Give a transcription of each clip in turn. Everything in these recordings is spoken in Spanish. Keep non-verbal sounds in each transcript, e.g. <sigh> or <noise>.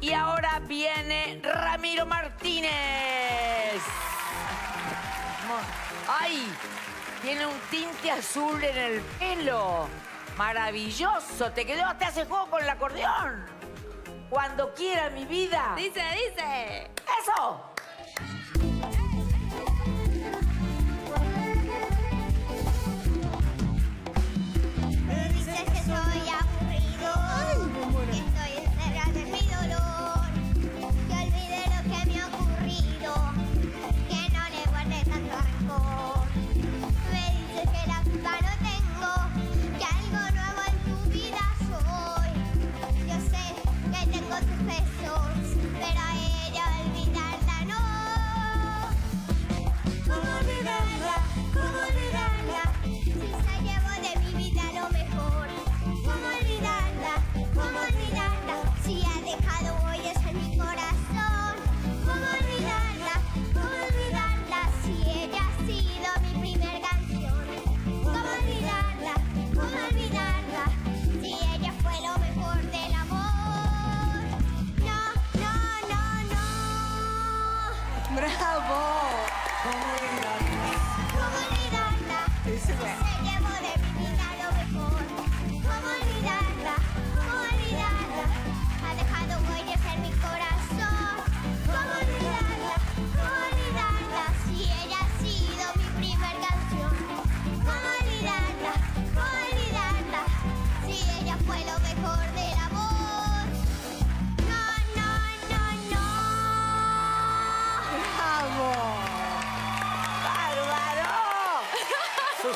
Y ahora viene Ramiro Martínez. ¡Ay! Tiene un tinte azul en el pelo. Maravilloso. Te quedó, te hace juego con el acordeón. Cuando quiera mi vida. Dice, dice. ¡Eso! ¡Bravo!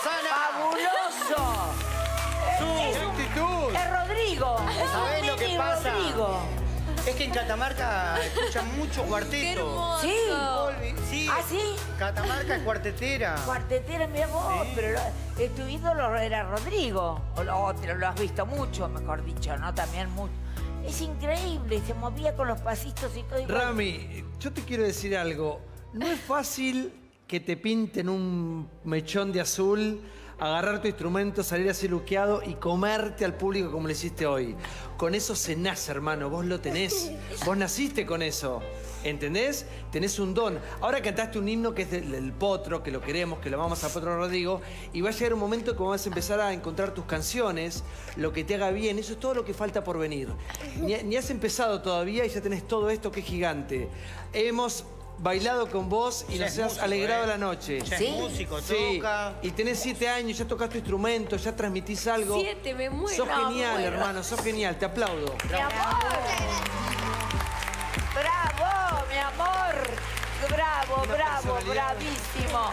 ¡Susana! ¡Fabuloso! ¡Su actitud! Es Rodrigo. Es ¿Sabés lo que pasa? Rodrigo. Es que en Catamarca escuchan mucho ¡Qué cuarteto. hermoso! Sí. Sí. ¿Ah, sí? Catamarca es cuartetera. Cuartetera, mi amor, Sí. pero lo- eh, tu ídolo era Rodrigo. O lo otro, lo has visto mucho, mejor dicho, ¿no? También mucho. Es increíble, se movía con los pasitos y todo. igual. Rami, yo te quiero decir algo. No es fácil que te pinten un mechón de azul, agarrar tu instrumento, salir así luqueado y comerte al público como lo hiciste hoy. Con eso se nace, hermano. Vos lo tenés. <laughs> Vos naciste con eso. ¿Entendés? Tenés un don. Ahora cantaste un himno que es del, del Potro, que lo queremos, que lo amamos a Potro Rodrigo. Y va a llegar un momento que vas a empezar a encontrar tus canciones, lo que te haga bien. Eso es todo lo que falta por venir. Ni, ni has empezado todavía y ya tenés todo esto que es gigante. Hemos bailado con vos y nos has alegrado ¿eh? la noche. Ya ¿Sí? es músico, Sí, toca. y tenés siete años, ya tocas tu instrumento, ya transmitís algo. Siete, me muero. Sos genial, muero. hermano, sos genial, te aplaudo. ¡Mi amor! ¡Bravo, mi amor! ¡Bravo, Una bravo, bravísimo!